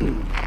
Mm-hmm.